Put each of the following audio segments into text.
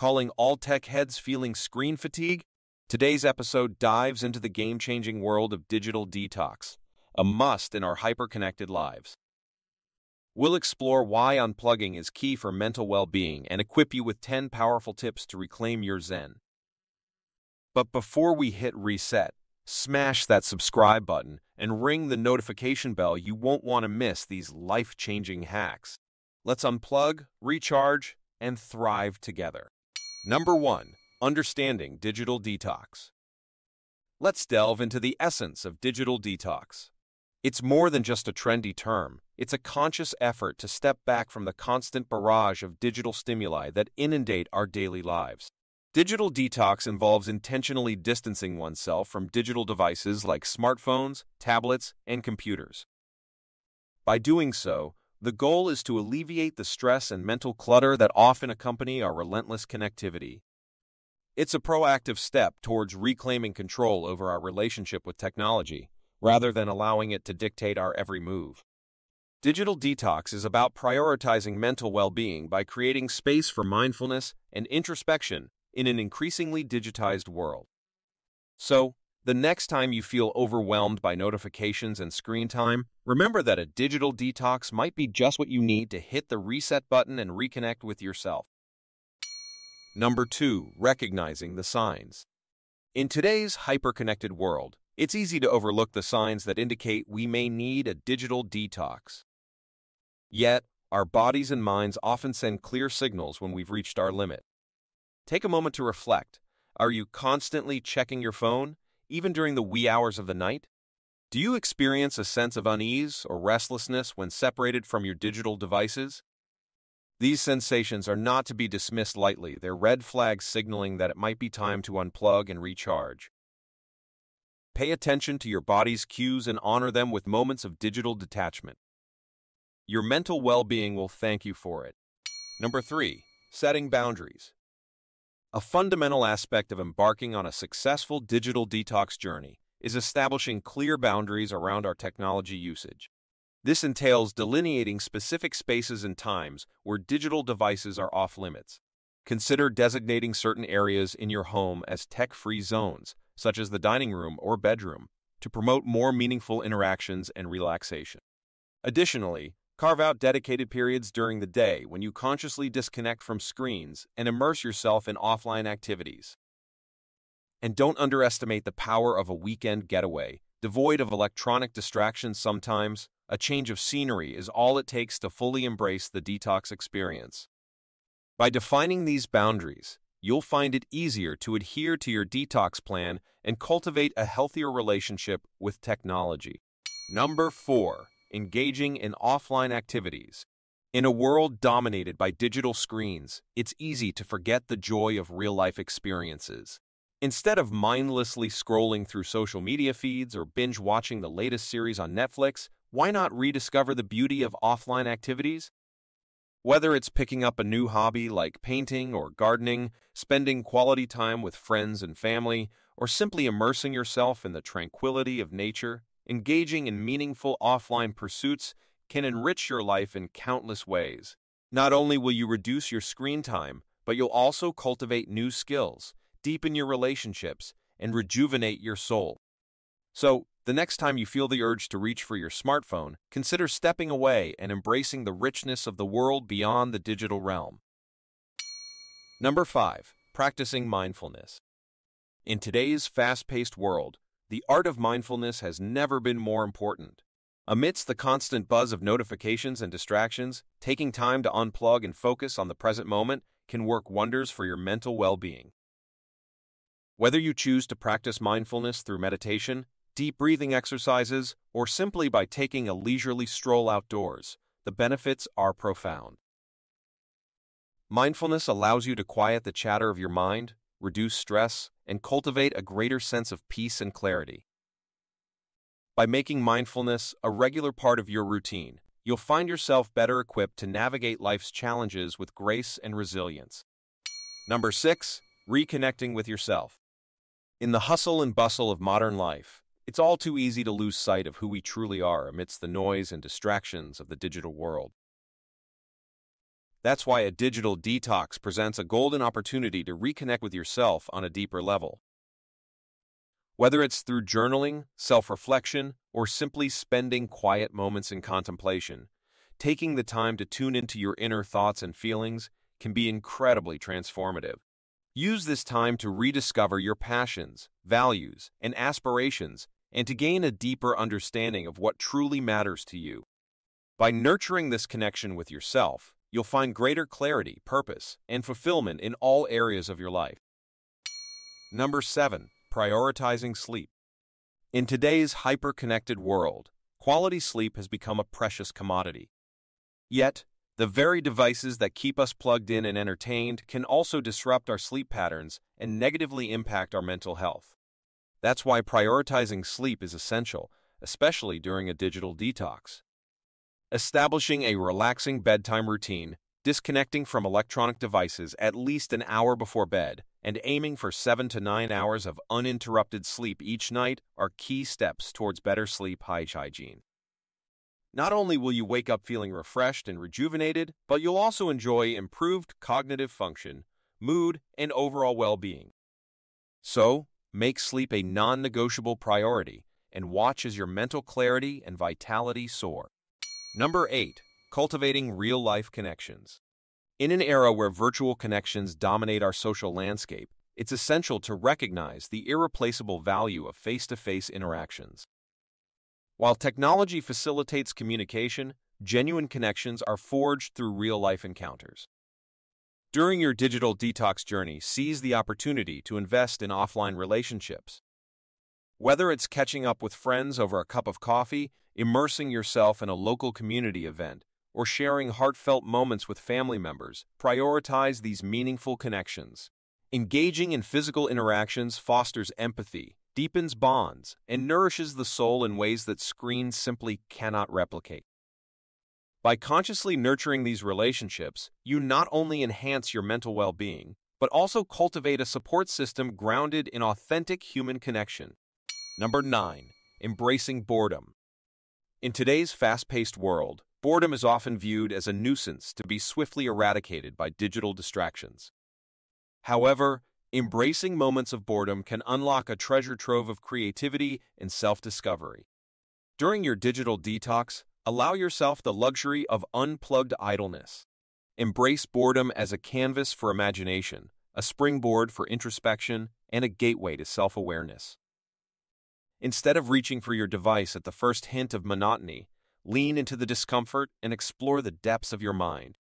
calling all tech heads feeling screen fatigue? Today's episode dives into the game-changing world of digital detox, a must in our hyper-connected lives. We'll explore why unplugging is key for mental well-being and equip you with 10 powerful tips to reclaim your zen. But before we hit reset, smash that subscribe button and ring the notification bell you won't want to miss these life-changing hacks. Let's unplug, recharge, and thrive together. Number 1. Understanding Digital Detox Let's delve into the essence of digital detox. It's more than just a trendy term. It's a conscious effort to step back from the constant barrage of digital stimuli that inundate our daily lives. Digital detox involves intentionally distancing oneself from digital devices like smartphones, tablets, and computers. By doing so, the goal is to alleviate the stress and mental clutter that often accompany our relentless connectivity. It's a proactive step towards reclaiming control over our relationship with technology, rather than allowing it to dictate our every move. Digital detox is about prioritizing mental well-being by creating space for mindfulness and introspection in an increasingly digitized world. So, the next time you feel overwhelmed by notifications and screen time, remember that a digital detox might be just what you need to hit the reset button and reconnect with yourself. Number 2. Recognizing the signs. In today's hyper-connected world, it's easy to overlook the signs that indicate we may need a digital detox. Yet, our bodies and minds often send clear signals when we've reached our limit. Take a moment to reflect. Are you constantly checking your phone? Even during the wee hours of the night? Do you experience a sense of unease or restlessness when separated from your digital devices? These sensations are not to be dismissed lightly. They're red flags signaling that it might be time to unplug and recharge. Pay attention to your body's cues and honor them with moments of digital detachment. Your mental well-being will thank you for it. Number 3. Setting boundaries. A fundamental aspect of embarking on a successful digital detox journey is establishing clear boundaries around our technology usage. This entails delineating specific spaces and times where digital devices are off limits. Consider designating certain areas in your home as tech-free zones, such as the dining room or bedroom, to promote more meaningful interactions and relaxation. Additionally, Carve out dedicated periods during the day when you consciously disconnect from screens and immerse yourself in offline activities. And don't underestimate the power of a weekend getaway. Devoid of electronic distractions sometimes, a change of scenery is all it takes to fully embrace the detox experience. By defining these boundaries, you'll find it easier to adhere to your detox plan and cultivate a healthier relationship with technology. Number 4 engaging in offline activities. In a world dominated by digital screens, it's easy to forget the joy of real-life experiences. Instead of mindlessly scrolling through social media feeds or binge-watching the latest series on Netflix, why not rediscover the beauty of offline activities? Whether it's picking up a new hobby like painting or gardening, spending quality time with friends and family, or simply immersing yourself in the tranquility of nature, engaging in meaningful offline pursuits can enrich your life in countless ways. Not only will you reduce your screen time, but you'll also cultivate new skills, deepen your relationships, and rejuvenate your soul. So, the next time you feel the urge to reach for your smartphone, consider stepping away and embracing the richness of the world beyond the digital realm. Number 5. Practicing mindfulness. In today's fast-paced world, the art of mindfulness has never been more important. Amidst the constant buzz of notifications and distractions, taking time to unplug and focus on the present moment can work wonders for your mental well-being. Whether you choose to practice mindfulness through meditation, deep breathing exercises, or simply by taking a leisurely stroll outdoors, the benefits are profound. Mindfulness allows you to quiet the chatter of your mind, reduce stress, and cultivate a greater sense of peace and clarity. By making mindfulness a regular part of your routine, you'll find yourself better equipped to navigate life's challenges with grace and resilience. Number 6. Reconnecting with yourself. In the hustle and bustle of modern life, it's all too easy to lose sight of who we truly are amidst the noise and distractions of the digital world. That's why a digital detox presents a golden opportunity to reconnect with yourself on a deeper level. Whether it's through journaling, self reflection, or simply spending quiet moments in contemplation, taking the time to tune into your inner thoughts and feelings can be incredibly transformative. Use this time to rediscover your passions, values, and aspirations and to gain a deeper understanding of what truly matters to you. By nurturing this connection with yourself, you'll find greater clarity, purpose, and fulfillment in all areas of your life. Number 7. Prioritizing sleep. In today's hyper-connected world, quality sleep has become a precious commodity. Yet, the very devices that keep us plugged in and entertained can also disrupt our sleep patterns and negatively impact our mental health. That's why prioritizing sleep is essential, especially during a digital detox. Establishing a relaxing bedtime routine, disconnecting from electronic devices at least an hour before bed, and aiming for 7 to 9 hours of uninterrupted sleep each night are key steps towards better sleep hygiene. Not only will you wake up feeling refreshed and rejuvenated, but you'll also enjoy improved cognitive function, mood, and overall well-being. So, make sleep a non-negotiable priority and watch as your mental clarity and vitality soar. Number 8. Cultivating real-life connections. In an era where virtual connections dominate our social landscape, it's essential to recognize the irreplaceable value of face-to-face -face interactions. While technology facilitates communication, genuine connections are forged through real-life encounters. During your digital detox journey, seize the opportunity to invest in offline relationships. Whether it's catching up with friends over a cup of coffee, immersing yourself in a local community event, or sharing heartfelt moments with family members, prioritize these meaningful connections. Engaging in physical interactions fosters empathy, deepens bonds, and nourishes the soul in ways that screens simply cannot replicate. By consciously nurturing these relationships, you not only enhance your mental well-being, but also cultivate a support system grounded in authentic human connection. Number 9. Embracing boredom. In today's fast-paced world, boredom is often viewed as a nuisance to be swiftly eradicated by digital distractions. However, Embracing moments of boredom can unlock a treasure trove of creativity and self-discovery. During your digital detox, allow yourself the luxury of unplugged idleness. Embrace boredom as a canvas for imagination, a springboard for introspection, and a gateway to self-awareness. Instead of reaching for your device at the first hint of monotony, lean into the discomfort and explore the depths of your mind.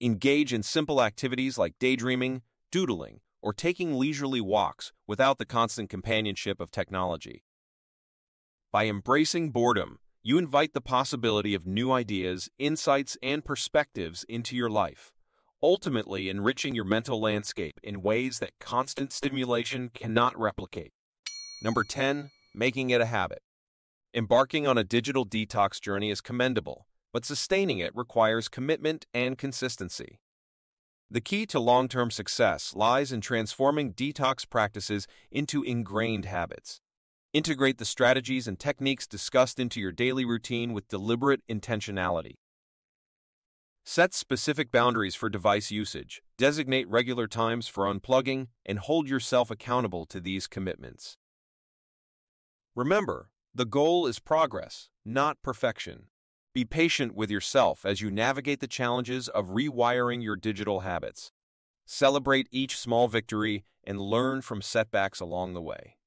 Engage in simple activities like daydreaming, doodling, or taking leisurely walks without the constant companionship of technology. By embracing boredom, you invite the possibility of new ideas, insights, and perspectives into your life, ultimately enriching your mental landscape in ways that constant stimulation cannot replicate. Number 10. Making it a habit. Embarking on a digital detox journey is commendable, but sustaining it requires commitment and consistency. The key to long-term success lies in transforming detox practices into ingrained habits. Integrate the strategies and techniques discussed into your daily routine with deliberate intentionality. Set specific boundaries for device usage, designate regular times for unplugging, and hold yourself accountable to these commitments. Remember, the goal is progress, not perfection. Be patient with yourself as you navigate the challenges of rewiring your digital habits. Celebrate each small victory and learn from setbacks along the way.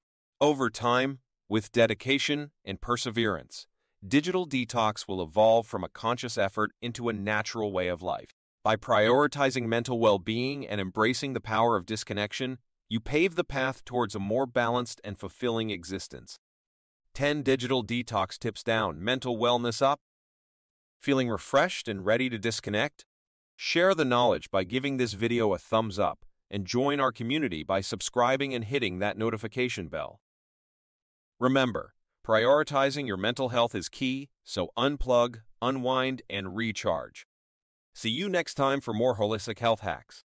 Over time, with dedication and perseverance, digital detox will evolve from a conscious effort into a natural way of life. By prioritizing mental well-being and embracing the power of disconnection, you pave the path towards a more balanced and fulfilling existence. 10 Digital Detox Tips Down, Mental Wellness Up, Feeling refreshed and ready to disconnect? Share the knowledge by giving this video a thumbs up and join our community by subscribing and hitting that notification bell. Remember, prioritizing your mental health is key, so unplug, unwind, and recharge. See you next time for more holistic health hacks.